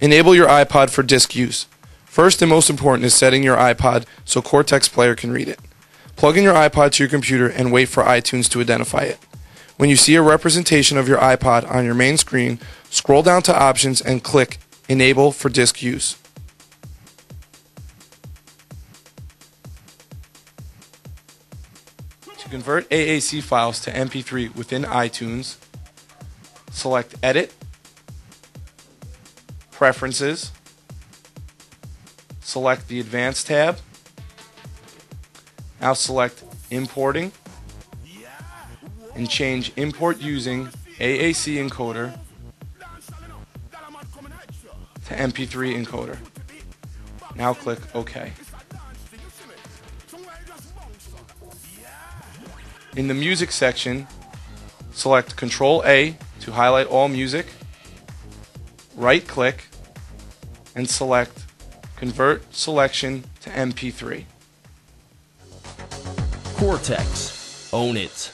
Enable your iPod for disk use. First and most important is setting your iPod so Cortex Player can read it. Plug in your iPod to your computer and wait for iTunes to identify it. When you see a representation of your iPod on your main screen, scroll down to Options and click Enable for disk use. To convert AAC files to MP3 within iTunes, select Edit, Preferences, select the Advanced tab. Now select Importing and change Import using AAC encoder to MP3 encoder. Now click OK. In the music section, select Control A to highlight all music, right click, and select Convert Selection to MP3. Cortex. Own it.